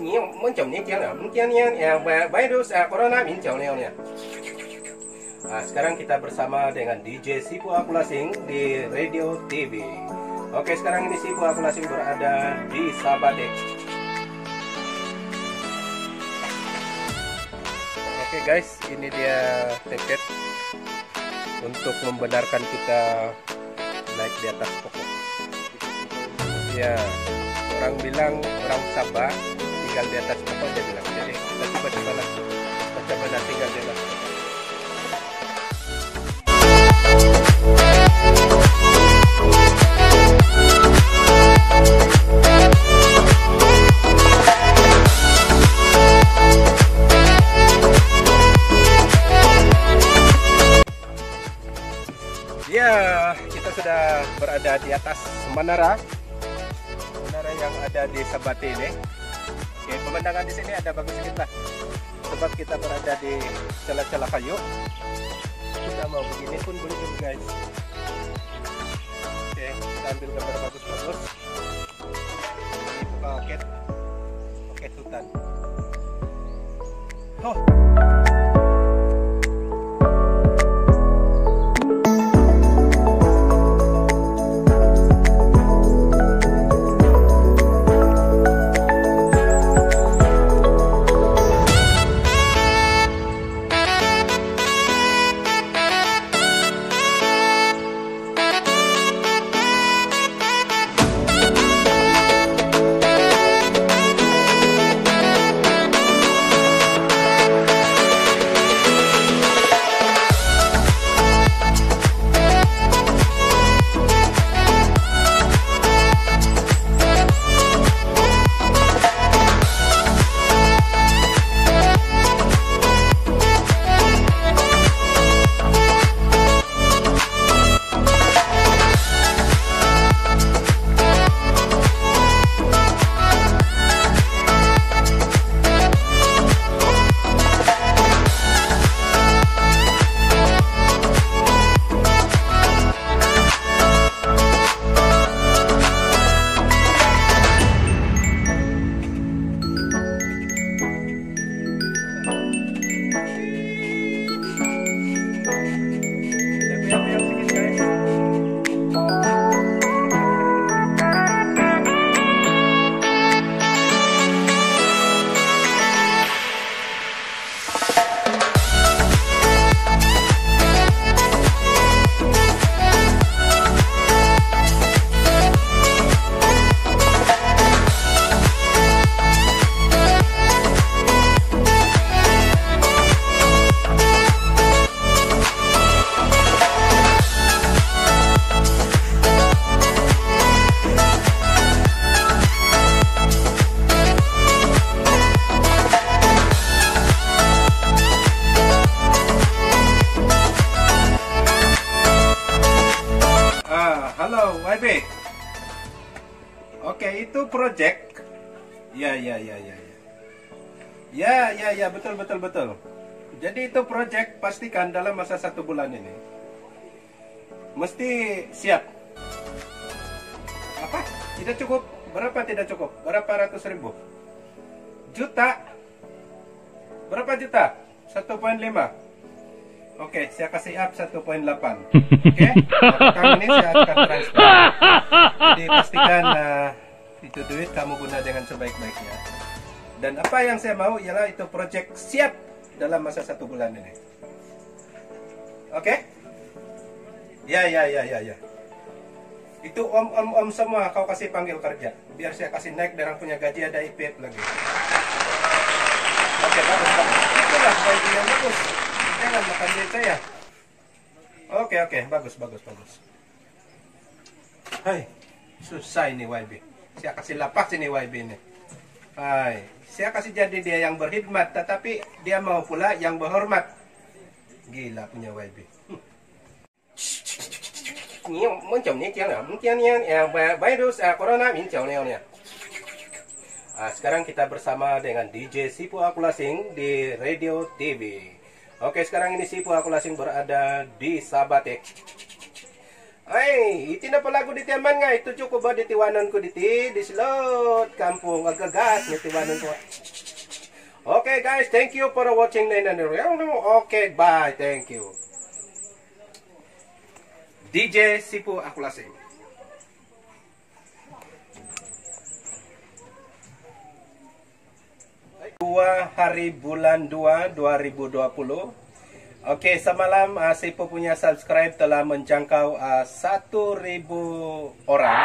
你我们讲你讲了，你讲你yang virus eh, corona mincau nih Nah, sekarang kita bersama dengan DJ Sipu Akulasing di Radio TV. Oke, sekarang ini Sipu Akulasing berada di Sabade. Oke guys, ini dia tiket untuk membenarkan kita naik di atas pokok. Ya, orang bilang orang Sabah tinggal di atas pokok dia bilang. Jadi kita coba coba lah, coba lah tinggal di atas. Ya, kita sudah berada di atas menara. Menara yang ada di Sabate ini. Oke, pemandangan di sini ada bagus sedikit lah. Sebab kita berada di celah-celah kayu. Kita mau begini pun boleh juga guys. Oke, kita ambil gambar bagus-bagus. Ini paket, paket hutan. Oh, Halo YB. Oke, itu project. Ya, ya, ya, ya, ya. Ya, ya, ya, betul, betul, betul. Jadi itu project pastikan dalam masa satu bulan ini mesti siap. Apa? Tidak cukup? Berapa tidak cukup? Berapa ratus ribu? Juta? Berapa juta? 1.5 Oke, saya kasih up 1.8. Oke, Belakang ini saya akan transfer. Jadi pastikan uh, itu duit kamu guna dengan sebaik-baiknya. Dan apa yang saya mau ialah itu project siap dalam masa satu bulan ini. Oke? Ya, ya, ya, ya, ya. Itu om-om-om semua kau kasih panggil kerja. Biar saya kasih naik darang punya gaji ada IPF lagi. Oke, bagus, bagus. Itulah baik yang bagus. Jangan makan duit saya. Oke, oke, bagus, bagus, bagus. Hai, susah ini YB. Saya kasih lapas ini YB ini. Hai, saya kasih jadi dia yang berkhidmat, tetapi dia mau pula yang berhormat. Gila punya YB. Ini macam ni jangan, mungkin yang yang virus eh, corona mincau nih Ah, sekarang kita bersama dengan DJ Sipu Akulasing di Radio TV. Oke, sekarang ini Sipu Akulasing berada di Sabate. Ay, iti na pala ko diti aman nga. Ito ko ba ditiwanan ko diti. Dislot, kampung, agagas, nitiwanan ko. Okay guys, thank you for watching na Okay, bye. Thank you. DJ Sipu Akulasing. Dua hari bulan 2 2020 Oke, semalam uh, Sipo punya subscribe telah menjangkau uh, 1000 orang.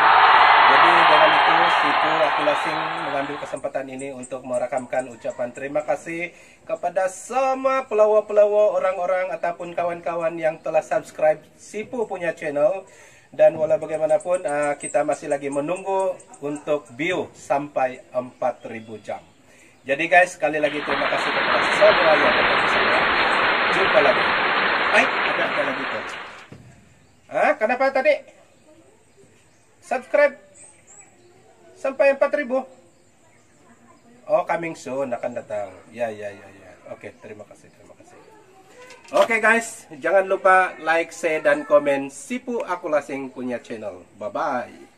Jadi dengan itu Sipo aku lasing mengambil kesempatan ini untuk merakamkan ucapan terima kasih kepada semua pelawak-pelawak orang-orang ataupun kawan-kawan yang telah subscribe Sipo punya channel. Dan walau bagaimanapun uh, kita masih lagi menunggu untuk view sampai 4000 jam. Jadi guys, sekali lagi terima kasih kepada semua yang telah bersama. Jumpa lagi. Ay, ada ada lagi tuh. Ah, kenapa tadi? Subscribe sampai 4000. Oh, coming soon akan datang. Ya, ya, ya, ya. Oke, terima kasih, terima kasih. Oke guys, jangan lupa like, share, dan komen Sipu Akulasing punya channel. Bye-bye.